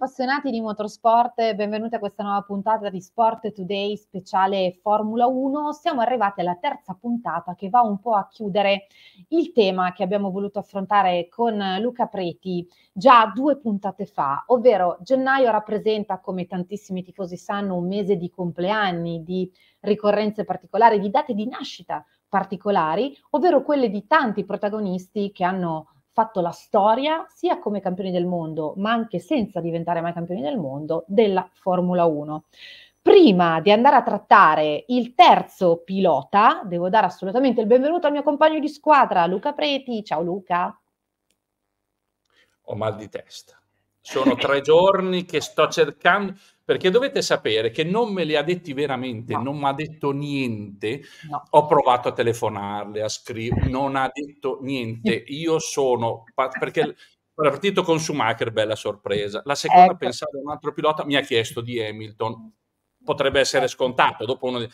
appassionati di motorsport, benvenuti a questa nuova puntata di Sport Today speciale Formula 1. Siamo arrivati alla terza puntata che va un po' a chiudere il tema che abbiamo voluto affrontare con Luca Preti già due puntate fa, ovvero gennaio rappresenta, come tantissimi tifosi sanno, un mese di compleanni, di ricorrenze particolari, di date di nascita particolari, ovvero quelle di tanti protagonisti che hanno fatto la storia sia come campioni del mondo, ma anche senza diventare mai campioni del mondo, della Formula 1. Prima di andare a trattare il terzo pilota, devo dare assolutamente il benvenuto al mio compagno di squadra, Luca Preti. Ciao Luca. Ho mal di testa. Sono tre giorni che sto cercando, perché dovete sapere che non me li ha detti veramente, no. non mi ha detto niente. No. Ho provato a telefonarle, a scrivere, non ha detto niente. Io sono perché il partito con Schumacher, bella sorpresa. La seconda ecco. pensavo a un altro pilota, mi ha chiesto di Hamilton, potrebbe essere ecco. scontato. Dopo uno...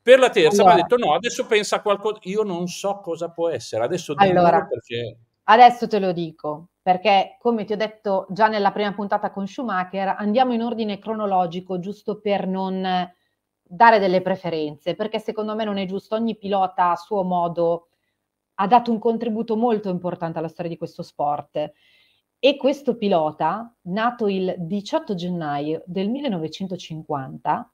Per la terza allora. mi ha detto no, adesso pensa a qualcosa. Io non so cosa può essere. Adesso allora, perché... adesso te lo dico perché come ti ho detto già nella prima puntata con Schumacher, andiamo in ordine cronologico giusto per non dare delle preferenze, perché secondo me non è giusto, ogni pilota a suo modo ha dato un contributo molto importante alla storia di questo sport. E questo pilota, nato il 18 gennaio del 1950,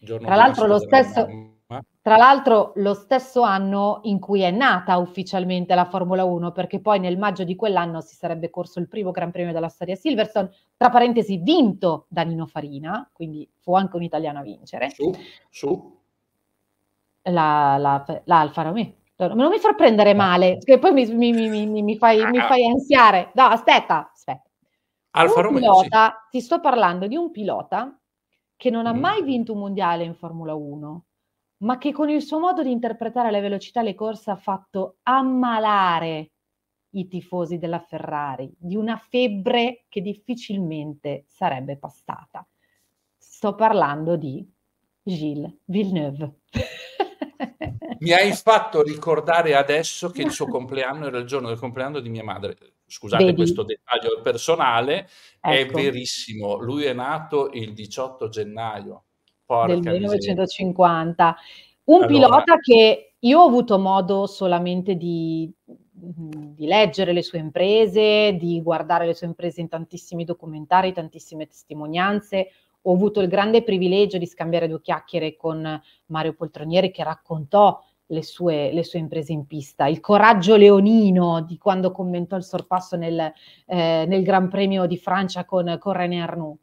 Giorno tra l'altro lo stesso, tra l'altro lo stesso anno in cui è nata ufficialmente la Formula 1, perché poi nel maggio di quell'anno si sarebbe corso il primo Gran Premio della storia Silverstone, tra parentesi vinto da Nino Farina, quindi fu anche un italiano a vincere. Su, su. La, la, la Alfa Romeo. Non mi far prendere male, che poi mi, mi, mi, mi fai, mi fai ansiare. No, aspetta, aspetta. Alfa Romeo, pilota, sì. ti sto parlando di un pilota che non ha mm. mai vinto un mondiale in Formula 1, ma che con il suo modo di interpretare le velocità le corse ha fatto ammalare i tifosi della Ferrari di una febbre che difficilmente sarebbe passata. Sto parlando di Gilles Villeneuve. Mi hai fatto ricordare adesso che il suo compleanno era il giorno del compleanno di mia madre. Scusate Vedi? questo dettaglio personale, ecco. è verissimo. Lui è nato il 18 gennaio. Porca del 1950. Un allora. pilota che io ho avuto modo solamente di, di, leggere le sue imprese, di guardare le sue imprese in tantissimi documentari, tantissime testimonianze. Ho avuto il grande privilegio di scambiare due chiacchiere con Mario Poltronieri che raccontò le sue, le sue, imprese in pista, il coraggio leonino di quando commentò il sorpasso nel, eh, nel Gran Premio di Francia con, con René Arnoux.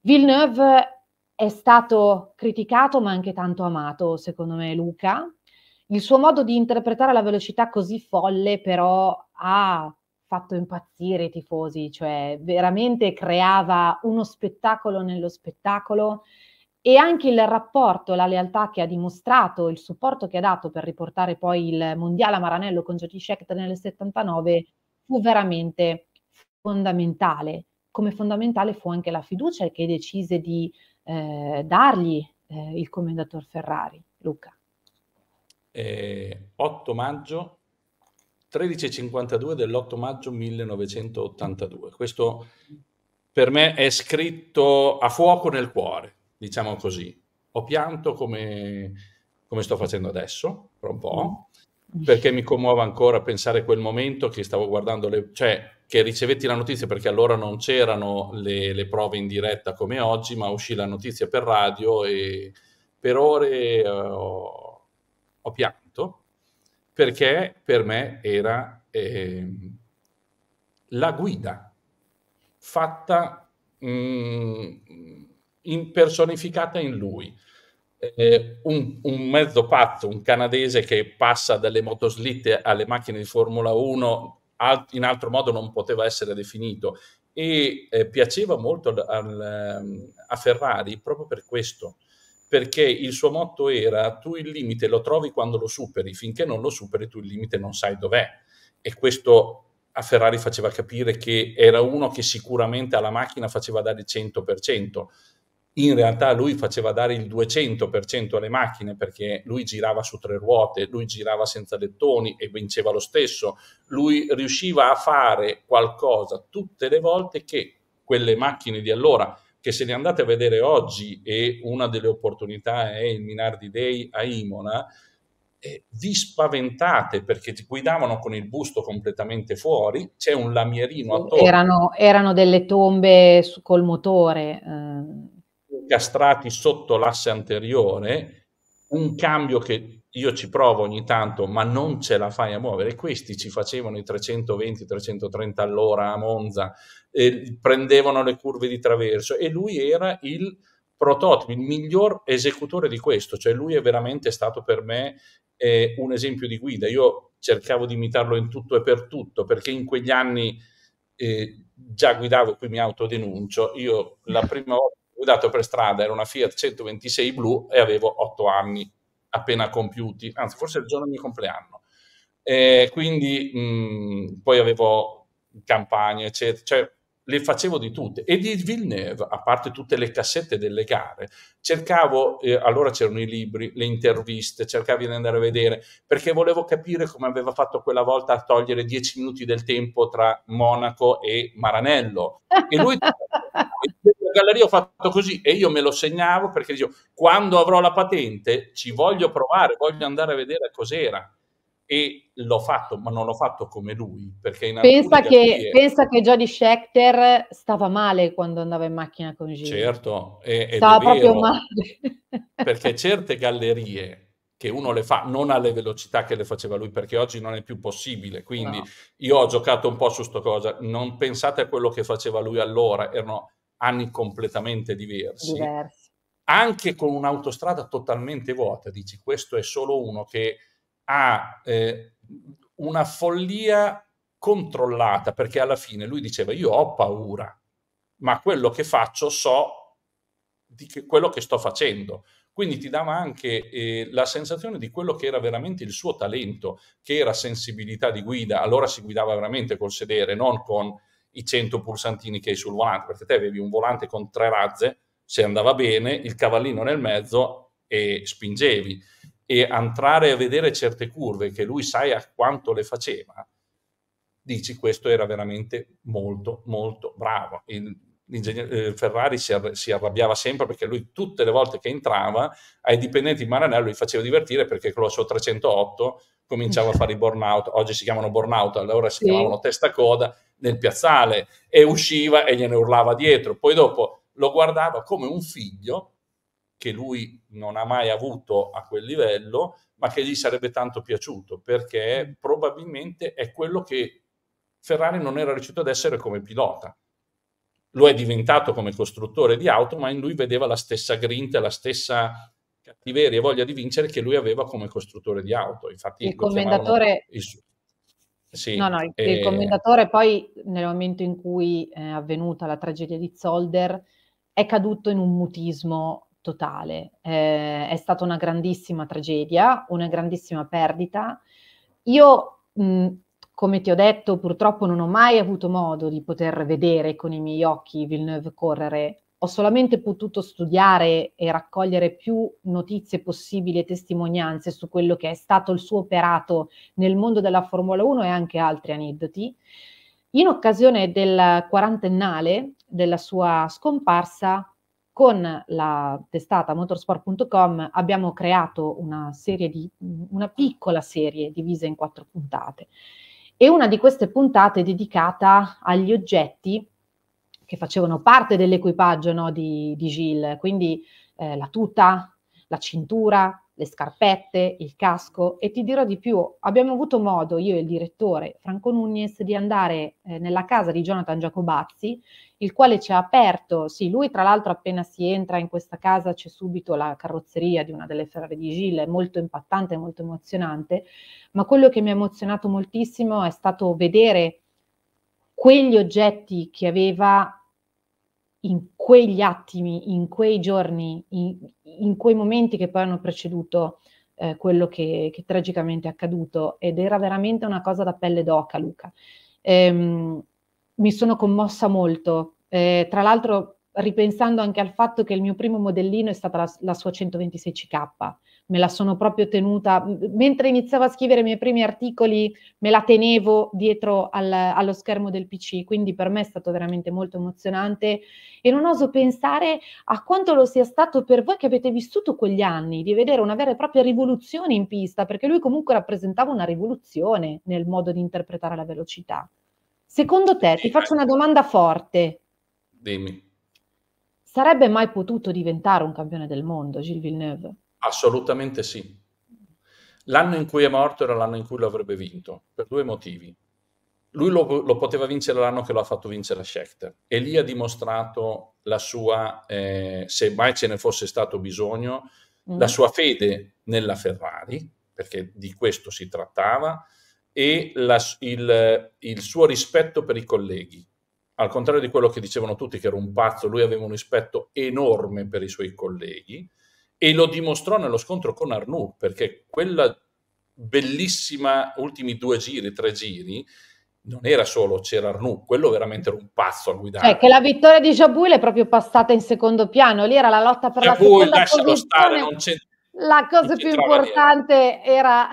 Villeneuve è stato criticato ma anche tanto amato, secondo me, Luca. Il suo modo di interpretare la velocità così folle però ha fatto impazzire i tifosi, cioè veramente creava uno spettacolo nello spettacolo e anche il rapporto, la lealtà che ha dimostrato, il supporto che ha dato per riportare poi il mondiale a Maranello con Jody Scheckter nel 79 fu veramente fondamentale. Come fondamentale fu anche la fiducia che decise di eh, dargli eh, il commendator Ferrari, Luca? Eh, 8 maggio, 13.52 dell'8 maggio 1982. Questo per me è scritto a fuoco nel cuore, diciamo così. Ho pianto come, come sto facendo adesso, per un po', mm. perché mi commuove ancora pensare a quel momento che stavo guardando le... cioè che ricevetti la notizia perché allora non c'erano le, le, prove in diretta come oggi, ma uscì la notizia per radio e per ore uh, ho, ho, pianto perché per me era eh, la guida fatta mh, mm, impersonificata in lui. Eh, un, un, mezzo pazzo, un canadese che passa dalle motoslitte alle macchine di Formula 1 in altro modo non poteva essere definito. E eh, piaceva molto al, al, ehm, a Ferrari proprio per questo, perché il suo motto era tu il limite lo trovi quando lo superi, finché non lo superi tu il limite non sai dov'è e questo a Ferrari faceva capire che era uno che sicuramente alla macchina faceva dare il 100%, in realtà lui faceva dare il 200% alle macchine perché lui girava su tre ruote, lui girava senza lettoni e vinceva lo stesso, lui riusciva a fare qualcosa tutte le volte che quelle macchine di allora che se ne andate a vedere oggi e una delle opportunità è il Minardi Day a Imola, eh, vi spaventate perché ti guidavano con il busto completamente fuori, c'è un lamierino attorno. Erano, erano delle tombe su, col motore. Eh. Castrati sotto l'asse anteriore, un cambio che io ci provo ogni tanto, ma non ce la fai a muovere. Questi ci facevano i 320-330 all'ora a Monza, prendevano le curve di traverso e lui era il prototipo, il miglior esecutore di questo, cioè lui è veramente stato per me eh, un esempio di guida. Io cercavo di imitarlo in tutto e per tutto, perché in quegli anni eh, già guidavo, qui mi autodenuncio, io la prima volta guidato per strada era una Fiat 126 blu e avevo 8 anni appena compiuti, anzi forse il giorno del mio compleanno. Eh, quindi mh, poi avevo campagne, eccetera, cioè le facevo di tutte e di Villeneuve, a parte tutte le cassette delle gare, cercavo, eh, allora c'erano i libri, le interviste, cercavo di andare a vedere perché volevo capire come aveva fatto quella volta a togliere dieci minuti del tempo tra Monaco e Maranello. E lui galleria ho fatto così e io me lo segnavo perché dicevo quando avrò la patente ci voglio provare, voglio andare a vedere cos'era e l'ho fatto, ma non l'ho fatto come lui. Perché in pensa, che, pensa che Jody Schechter stava male quando andava in macchina con Gino. Certo, è, stava proprio male. perché certe gallerie che uno le fa non alle velocità che le faceva lui, perché oggi non è più possibile. Quindi no. io ho giocato un po' su sto cosa. Non pensate a quello che faceva lui allora, erano anni completamente diversi. diversi. Anche con un'autostrada totalmente vuota, dici, questo è solo uno che ha eh, una follia controllata, perché alla fine lui diceva io ho paura, ma quello che faccio so di che, quello che sto facendo. Quindi ti dava anche eh, la sensazione di quello che era veramente il suo talento, che era sensibilità di guida. Allora si guidava veramente col sedere, non con i 100 pulsantini che hai sul volante, perché te avevi un volante con tre razze, se andava bene, il cavallino nel mezzo e spingevi e entrare a vedere certe curve che lui sai a quanto le faceva, dici questo era veramente molto molto bravo. Il, Ferrari si, arra- si, arrabbiava sempre perché lui tutte le volte che entrava ai dipendenti di Maranello li faceva divertire perché con la sua 308 cominciava a fare i burnout, oggi si chiamano burnout, allora si sì. chiamavano testa coda nel piazzale e usciva e gliene urlava dietro, poi dopo lo guardava come un figlio che lui non ha mai avuto a quel livello, ma che gli sarebbe tanto piaciuto, perché probabilmente è quello che Ferrari non era riuscito ad essere come pilota. Lo è diventato come costruttore di auto, ma in lui vedeva la stessa grinta, la stessa cattiveria e voglia di vincere che lui aveva come costruttore di auto. Infatti, il commendatore... Il... Sì, no, no, il, eh... il, commendatore poi nel momento in cui è avvenuta la tragedia di Zolder è caduto in un mutismo totale. Eh, è stata una grandissima tragedia, una grandissima perdita. Io, mh, come ti ho detto, purtroppo non ho mai avuto modo di poter vedere con i miei occhi Villeneuve correre. Ho solamente potuto studiare e raccogliere più notizie possibili e testimonianze su quello che è stato il suo operato nel mondo della Formula 1 e anche altri aneddoti. In occasione del quarantennale della sua scomparsa, con la testata motorsport.com abbiamo creato una serie di una piccola serie divisa in quattro puntate e una di queste puntate è dedicata agli oggetti che facevano parte dell'equipaggio no, di, di Gilles, quindi eh, la tuta, la cintura, le scarpette, il casco e ti dirò di più, abbiamo avuto modo, io e il direttore Franco Nunez, di andare eh, nella casa di Jonathan Giacobazzi, il quale ci ha aperto, sì, lui tra l'altro appena si entra in questa casa c'è subito la carrozzeria di una delle Ferrari di Gilles, molto impattante, molto emozionante, ma quello che mi ha emozionato moltissimo è stato vedere quegli oggetti che aveva in quegli attimi, in quei giorni, in, in quei momenti che poi hanno preceduto eh, quello che, che, tragicamente è accaduto. Ed era veramente una cosa da pelle d'oca, Luca. Ehm, mi sono commossa molto, eh, tra l'altro ripensando anche al fatto che il mio primo modellino è stata la, la sua 126 CK, me la sono proprio tenuta, mentre iniziavo a scrivere i miei primi articoli, me la tenevo dietro al, allo schermo del PC, quindi per me è stato veramente molto emozionante e non oso pensare a quanto lo sia stato per voi che avete vissuto quegli anni, di vedere una vera e propria rivoluzione in pista, perché lui comunque rappresentava una rivoluzione nel modo di interpretare la velocità. Secondo te, ti faccio una domanda forte. Dimmi. Sarebbe mai potuto diventare un campione del mondo, Gilles Villeneuve? Assolutamente sì. L'anno in cui è morto era l'anno in cui lo avrebbe vinto, per due motivi. Lui lo, lo poteva vincere l'anno che lo ha fatto vincere Schechter e lì ha dimostrato la sua, eh, se mai ce ne fosse stato bisogno, mm. la sua fede nella Ferrari, perché di questo si trattava, e la, il, il suo rispetto per i colleghi. Al contrario di quello che dicevano tutti che era un pazzo, lui aveva un rispetto enorme per i suoi colleghi e lo dimostrò nello scontro con Arnoux, perché quella bellissima ultimi due giri, tre giri, non era solo c'era Arnoux, quello veramente era un pazzo a guidare. Cioè che la vittoria di Jabouille è proprio passata in secondo piano, lì era la lotta per Jabouille, la seconda posizione. Stare, non c'è, la cosa più importante niente. era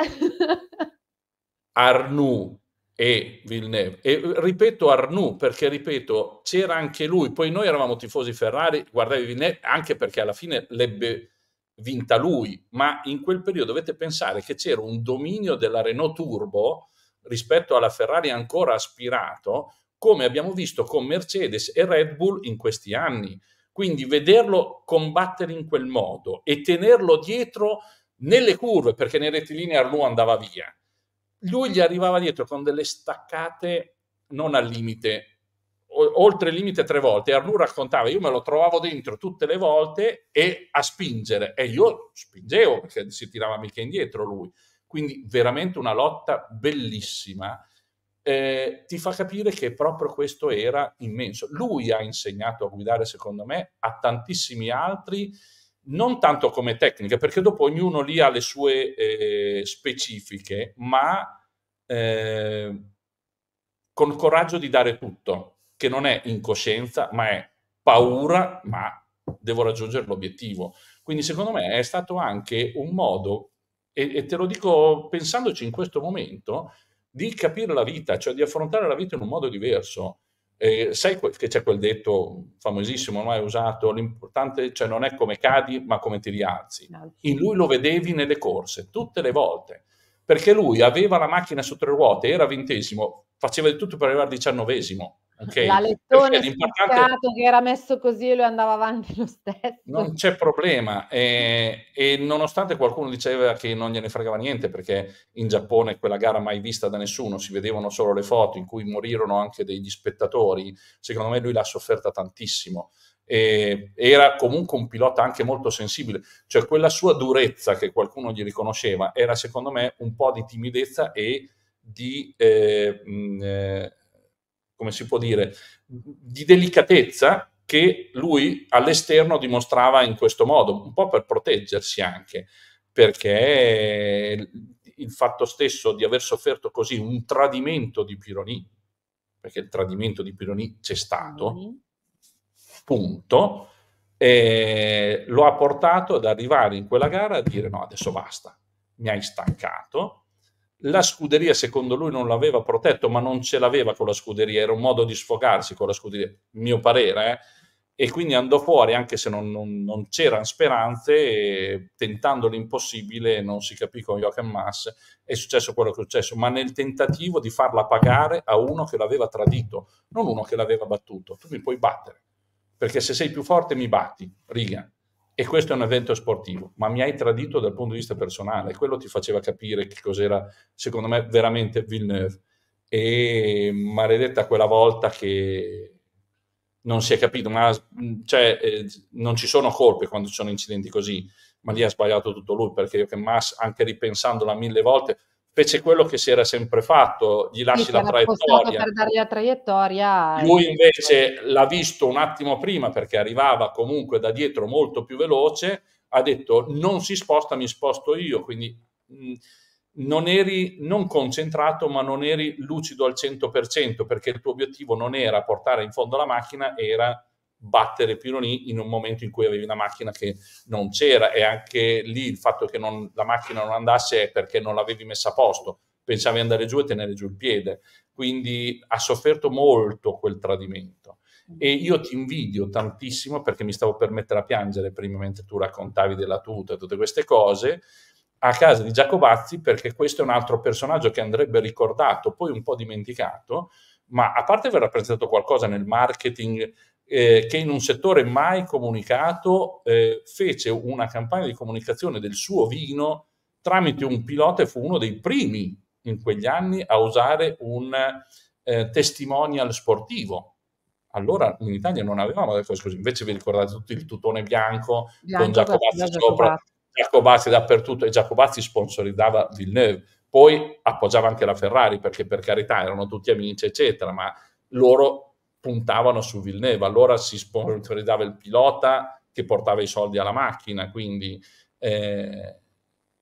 Arnoux e Villeneuve. E ripeto Arnoux perché, ripeto, c'era anche lui. Poi noi eravamo tifosi Ferrari, guardavi Villeneuve anche perché alla fine l'ebbe vinta lui, ma in quel periodo dovete pensare che c'era un dominio della Renault Turbo rispetto alla Ferrari ancora aspirato, come abbiamo visto con Mercedes e Red Bull in questi anni. Quindi vederlo combattere in quel modo e tenerlo dietro nelle curve, perché nei rettilinei Arnoux andava via, lui gli arrivava dietro con delle staccate non al limite, oltre il limite tre volte. E Arlu raccontava, io me lo trovavo dentro tutte le volte e a spingere. E io spingevo perché si tirava mica indietro lui. Quindi veramente una lotta bellissima. Eh, ti fa capire che proprio questo era immenso. Lui ha insegnato a guidare, secondo me, a tantissimi altri non tanto come tecnica, perché dopo ognuno lì ha le sue eh, specifiche, ma eh, con coraggio di dare tutto, che non è incoscienza, ma è paura, ma devo raggiungere l'obiettivo. Quindi secondo me è stato anche un modo, e, e te lo dico pensandoci in questo momento, di capire la vita, cioè di affrontare la vita in un modo diverso. Eh, sai che c'è quel detto famosissimo, mai usato, l'importante cioè, non è come cadi, ma come ti rialzi. In lui lo vedevi nelle corse, tutte le volte, perché lui aveva la macchina su tre ruote, era ventesimo, faceva di tutto per arrivare diciannovesimo. Okay. L'alettone spaccato che era messo così e lui andava avanti lo stesso. Non c'è problema e, e, nonostante qualcuno diceva che non gliene fregava niente perché in Giappone quella gara mai vista da nessuno, si vedevano solo le foto in cui morirono anche degli spettatori, secondo me lui l'ha sofferta tantissimo. E era comunque un pilota anche molto sensibile, cioè quella sua durezza che qualcuno gli riconosceva era secondo me un po' di timidezza e di... Eh, mh, eh, come si può dire, di delicatezza che lui all'esterno dimostrava in questo modo, un po' per proteggersi anche, perché il fatto stesso di aver sofferto così un tradimento di Pironi, perché il tradimento di Pironi c'è stato, punto, lo ha portato ad arrivare in quella gara a dire no, adesso basta, mi hai stancato, la scuderia secondo lui non l'aveva protetto, ma non ce l'aveva con la scuderia, era un modo di sfogarsi con la scuderia, mio parere, eh? e quindi andò fuori anche se non, non, non c'erano speranze, tentando l'impossibile, non si capì con Joachim Mass, è successo quello che è successo, ma nel tentativo di farla pagare a uno che l'aveva tradito, non uno che l'aveva battuto. Tu mi puoi battere, perché se sei più forte mi batti, riga e questo è un evento sportivo, ma mi hai tradito dal punto di vista personale, quello ti faceva capire che cos'era, secondo me, veramente Villeneuve. E maledetta quella volta che non si è capito, ma cioè, eh, non ci sono colpe quando ci sono incidenti così, ma lì ha sbagliato tutto lui, perché io che Mas, anche ripensandola mille volte, fece quello che si era sempre fatto, gli lasci sì, la traiettoria. Per dargli la traiettoria. Lui invece l'ha visto un attimo prima perché arrivava comunque da dietro molto più veloce, ha detto non si sposta, mi sposto io, quindi mh, non eri non concentrato ma non eri lucido al 100% perché il tuo obiettivo non era portare in fondo la macchina, era battere Pironi in un momento in cui avevi una macchina che non c'era e anche lì il fatto che non, la macchina non andasse è perché non l'avevi messa a posto, pensavi andare giù e tenere giù il piede, quindi ha sofferto molto quel tradimento. E io ti invidio tantissimo perché mi stavo per mettere a piangere prima mentre tu raccontavi della tuta e tutte queste cose a casa di Giacobazzi perché questo è un altro personaggio che andrebbe ricordato, poi un po' dimenticato, ma a parte aver rappresentato qualcosa nel marketing eh, che in un settore mai comunicato eh, fece una campagna di comunicazione del suo vino tramite un pilota e fu uno dei primi in quegli anni a usare un eh, testimonial sportivo. Allora in Italia non avevamo delle cose così, invece vi ricordate tutti il tutone bianco, bianco con Giacobazzi sopra, Giacobazzi dappertutto e Giacobazzi sponsorizzava Villeneuve. Poi appoggiava anche la Ferrari perché per carità erano tutti amici, eccetera, ma loro puntavano su Villeneuve. Allora si sponsorizzava il pilota che portava i soldi alla macchina, quindi eh,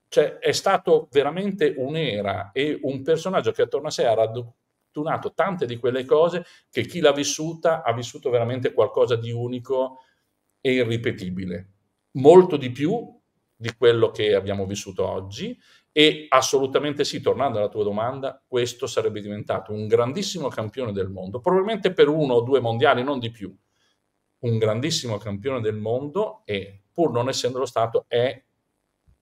cioè, è stato veramente un'era e un personaggio che attorno a sé ha radunato tante di quelle cose che chi l'ha vissuta ha vissuto veramente qualcosa di unico e irripetibile. Molto di più di quello che abbiamo vissuto oggi e assolutamente sì, tornando alla tua domanda, questo sarebbe diventato un grandissimo campione del mondo, probabilmente per uno o due mondiali, non di più, un grandissimo campione del mondo e pur non essendo lo Stato è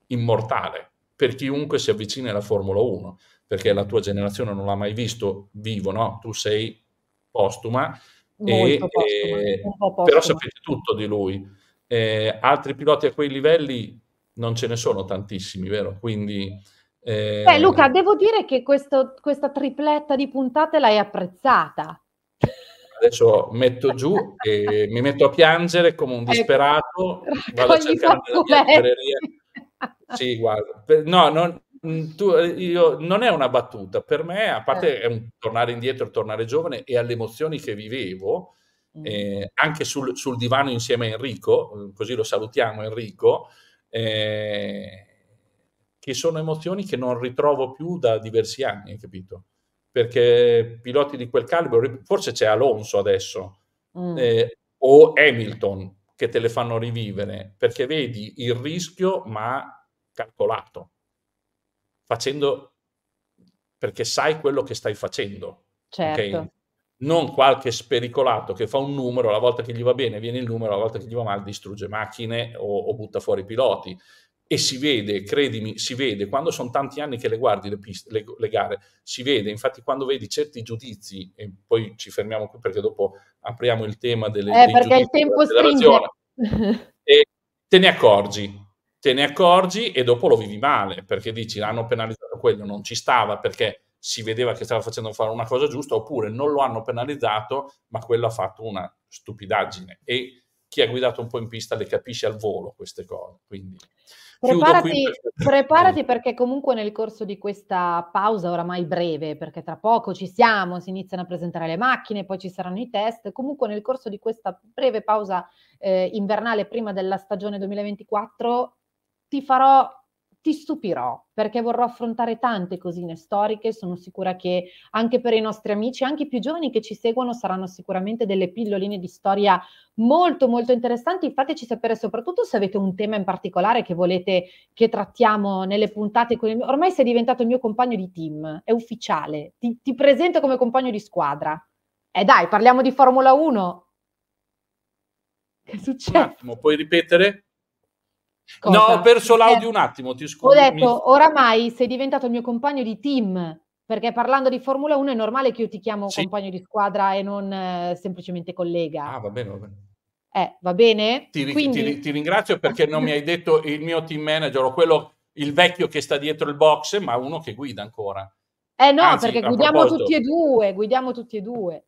immortale per chiunque si avvicini alla Formula 1, perché la tua generazione non l'ha mai visto vivo, no? Tu sei postuma, e, postuma, e, però sapete tutto di lui. Eh, altri piloti a quei livelli non ce ne sono tantissimi, vero? Quindi... Eh... Beh, Luca, devo dire che questo, questa tripletta di puntate l'hai apprezzata. Adesso metto giù e mi metto a piangere come un ecco. disperato, vado a cercare mia libreria. Sì, guarda, no, non, tu, io, non è una battuta, per me, a parte eh. è un tornare indietro, tornare giovane e alle emozioni che vivevo, mm. eh, anche sul, sul, divano insieme a Enrico, così lo salutiamo Enrico, eh, che sono emozioni che non ritrovo più da diversi anni, capito? Perché piloti di quel calibro, forse c'è Alonso adesso, mm. eh, o Hamilton, che te le fanno rivivere, perché vedi il rischio ma calcolato, facendo perché sai quello che stai facendo. Certo. Okay? Non qualche spericolato che fa un numero, la volta che gli va bene viene il numero, la volta che gli va male distrugge macchine o, o butta fuori i piloti. E si vede, credimi, si vede, quando sono tanti anni che le guardi le, piste, le, le gare, si vede, infatti quando vedi certi giudizi, e poi ci fermiamo qui perché dopo apriamo il tema delle eh, perché il tempo stringe. e te ne accorgi, te ne accorgi e dopo lo vivi male, perché dici hanno penalizzato quello, non ci stava, perché si vedeva che stava facendo fare una cosa giusta, oppure non lo hanno penalizzato, ma quello ha fatto una stupidaggine. E chi ha guidato un po' in pista le capisce al volo queste cose. Quindi, preparati, per... preparati perché comunque nel corso di questa pausa oramai breve, perché tra poco ci siamo, si iniziano a presentare le macchine, poi ci saranno i test, comunque nel corso di questa breve pausa eh, invernale prima della stagione 2024 ti farò ti stupirò perché vorrò affrontare tante cosine storiche, sono sicura che anche per i nostri amici, anche i più giovani che ci seguono, saranno sicuramente delle pilloline di storia molto molto interessanti. Fateci sapere soprattutto se avete un tema in particolare che volete che trattiamo nelle puntate. Ormai sei diventato il mio compagno di team, è ufficiale, ti, ti presento come compagno di squadra. E eh dai, parliamo di Formula 1. Che succede? Un attimo, puoi ripetere? Cosa? No, ho perso l'audio un attimo, ti scuso. Ho detto, oramai sei diventato il mio compagno di team, perché parlando di Formula 1 è normale che io ti chiamo sì. compagno di squadra e non eh, semplicemente collega. Ah, va bene, va bene. Eh, va bene? Ti, Quindi... ti, ti ringrazio perché non mi hai detto il mio team manager o quello, il vecchio che sta dietro il box, ma uno che guida ancora. Eh no, Anzi, perché guidiamo tutti e due, guidiamo tutti e due.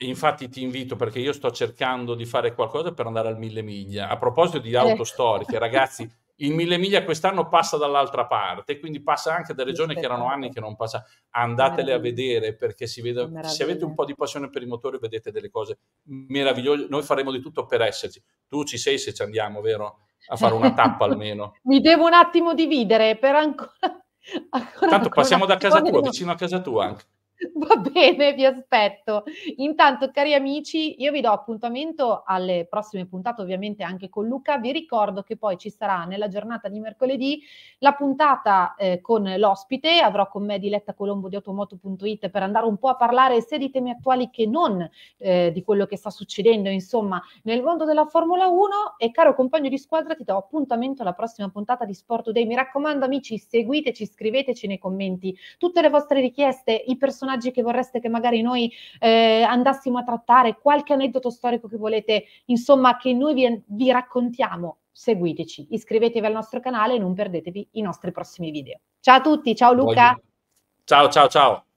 Infatti ti invito perché io sto cercando di fare qualcosa per andare al mille miglia. A proposito di auto storiche, ragazzi, il mille miglia quest'anno passa dall'altra parte, quindi passa anche da regioni che erano anni che non passa. Andatele a vedere perché si vede, se avete un po' di passione per i motori vedete delle cose meravigliose. Noi faremo di tutto per esserci. Tu ci sei se ci andiamo, vero? A fare una tappa almeno. Mi devo un attimo dividere per ancora... ancora Tanto passiamo da casa tua, vicino a casa tua anche. Va bene, vi aspetto. Intanto, cari amici, io vi do appuntamento alle prossime puntate, ovviamente anche con Luca. Vi ricordo che poi ci sarà nella giornata di mercoledì la puntata eh, con l'ospite. Avrò con me Diletta Colombo di automoto.it per andare un po' a parlare sia di temi attuali che non eh, di quello che sta succedendo, insomma, nel mondo della Formula 1. E caro compagno di squadra, ti do appuntamento alla prossima puntata di Sport Today. Mi raccomando, amici, seguiteci, scriveteci nei commenti tutte le vostre richieste, i personaggi personaggi che vorreste che magari noi eh, andassimo a trattare, qualche aneddoto storico che volete, insomma, che noi vi, vi raccontiamo, seguiteci, iscrivetevi al nostro canale e non perdetevi i nostri prossimi video. Ciao a tutti, ciao Luca. Ciao, ciao, ciao.